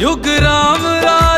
युग राम राज